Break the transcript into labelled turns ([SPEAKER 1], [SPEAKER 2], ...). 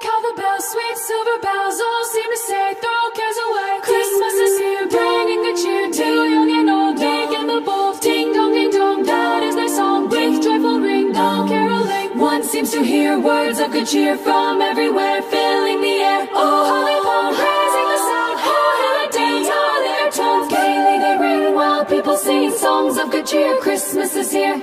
[SPEAKER 1] cover the bells, sweet silver bells, all seem to say, throw cares away. Christmas is here, bringing good cheer to young and old, big and the bold. Ding dong, ding dong, that is their song. With joyful ring, Dong, caroling. One seems to hear words of good cheer from everywhere, filling the air. Oh, holy palm, raising the sound. Oh, happy days, all their tones. Gaily they ring while people sing songs of good cheer. Christmas is here.